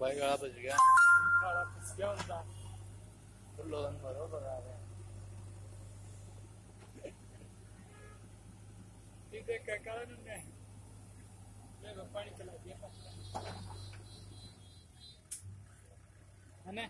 भाई गला बच गया। गला फस गया बंदा तो लोन भरो बता रहे ठीक है क्या कारण तुमने देखो तो पानी चला दिया। है ना